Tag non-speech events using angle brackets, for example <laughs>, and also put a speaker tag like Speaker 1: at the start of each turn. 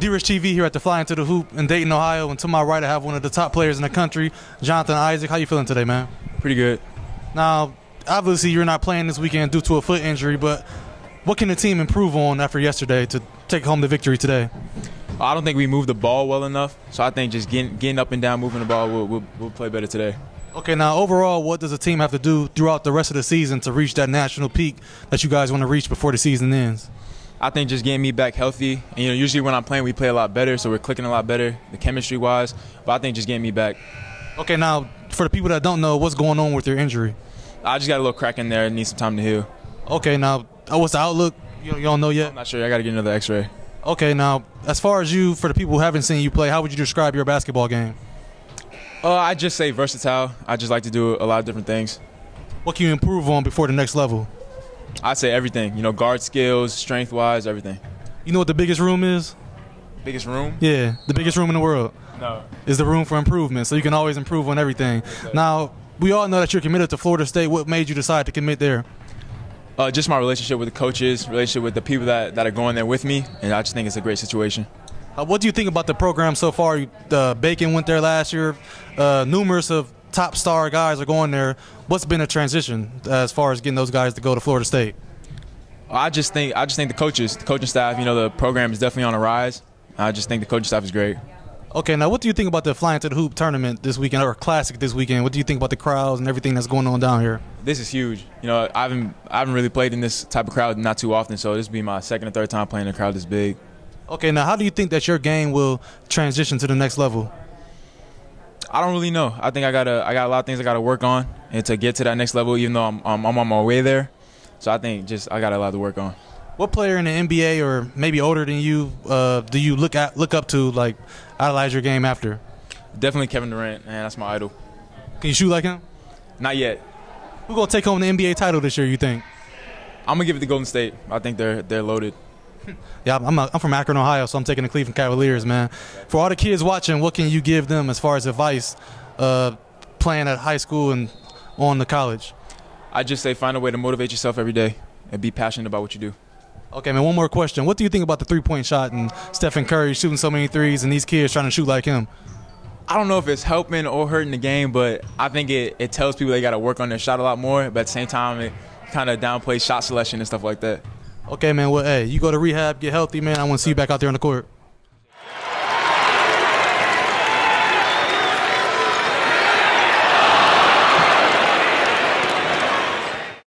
Speaker 1: D-Rich TV here at the Flyin To The Hoop in Dayton, Ohio, and to my right I have one of the top players in the country, Jonathan Isaac. How you feeling today, man?
Speaker 2: Pretty good.
Speaker 1: Now, obviously you're not playing this weekend due to a foot injury, but what can the team improve on after yesterday to take home the victory today?
Speaker 2: I don't think we moved the ball well enough, so I think just getting getting up and down, moving the ball, we'll, we'll, we'll play better today.
Speaker 1: Okay, now overall, what does the team have to do throughout the rest of the season to reach that national peak that you guys want to reach before the season ends?
Speaker 2: I think just getting me back healthy. And, you know, usually when I'm playing, we play a lot better, so we're clicking a lot better, the chemistry wise. But I think just getting me back.
Speaker 1: Okay, now for the people that don't know, what's going on with your injury?
Speaker 2: I just got a little crack in there. and Need some time to heal.
Speaker 1: Okay, now uh, what's the outlook? You, you don't know yet.
Speaker 2: I'm not sure. I got to get another X-ray.
Speaker 1: Okay, now as far as you, for the people who haven't seen you play, how would you describe your basketball game?
Speaker 2: Uh, I just say versatile. I just like to do a lot of different things.
Speaker 1: What can you improve on before the next level?
Speaker 2: I say everything. You know, guard skills, strength wise, everything.
Speaker 1: You know what the biggest room is?
Speaker 2: Biggest room?
Speaker 1: Yeah, the biggest room in the world.
Speaker 2: No.
Speaker 1: Is the room for improvement, so you can always improve on everything. Now, we all know that you're committed to Florida State. What made you decide to commit there?
Speaker 2: Uh, just my relationship with the coaches, relationship with the people that, that are going there with me, and I just think it's a great situation.
Speaker 1: Uh, what do you think about the program so far? Uh, Bacon went there last year. Uh, numerous of top star guys are going there. What's been a transition as far as getting those guys to go to Florida State?
Speaker 2: I just think I just think the coaches, the coaching staff, you know, the program is definitely on a rise. I just think the coaching staff is great.
Speaker 1: Okay, now what do you think about the Flyin To The Hoop tournament this weekend or Classic this weekend? What do you think about the crowds and everything that's going on down here?
Speaker 2: This is huge. You know, I haven't I haven't really played in this type of crowd not too often, so this will be my second or third time playing in a crowd this big.
Speaker 1: Okay, now how do you think that your game will transition to the next level?
Speaker 2: I don't really know. I think I got I got a lot of things I got to work on and to get to that next level. Even though I'm, I'm, I'm on my way there, so I think just I got a lot to work on.
Speaker 1: What player in the NBA or maybe older than you uh, do you look at look up to like idolize your game after?
Speaker 2: Definitely Kevin Durant, man. That's my idol.
Speaker 1: Can you shoot like him?
Speaker 2: Not yet.
Speaker 1: Who gonna take home the NBA title this year? You think?
Speaker 2: I'm gonna give it to Golden State. I think they're they're loaded. <laughs>
Speaker 1: yeah, I'm, a, I'm from Akron, Ohio, so I'm taking the Cleveland Cavaliers, man. For all the kids watching, what can you give them as far as advice uh, playing at high school and on the college?
Speaker 2: I just say find a way to motivate yourself every day and be passionate about what you do.
Speaker 1: Okay, man. One more question. What do you think about the three-point shot and Stephen Curry shooting so many threes and these kids trying to shoot like him?
Speaker 2: I don't know if it's helping or hurting the game, but I think it, it tells people they got to work on their shot a lot more. But at the same time, it kind of downplays shot selection and stuff like that.
Speaker 1: Okay, man. Well, hey, you go to rehab, get healthy, man. I want to see you back out there on the court.